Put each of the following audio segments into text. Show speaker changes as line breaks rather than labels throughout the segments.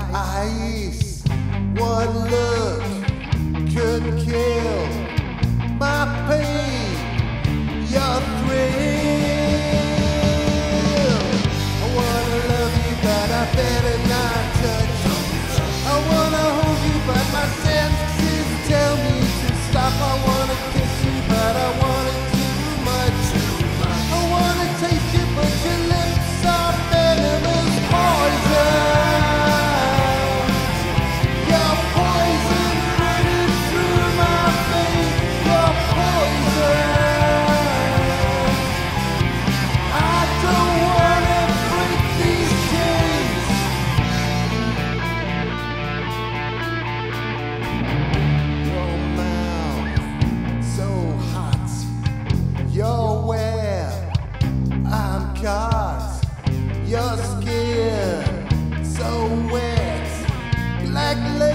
like ice. Like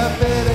segunda-feira.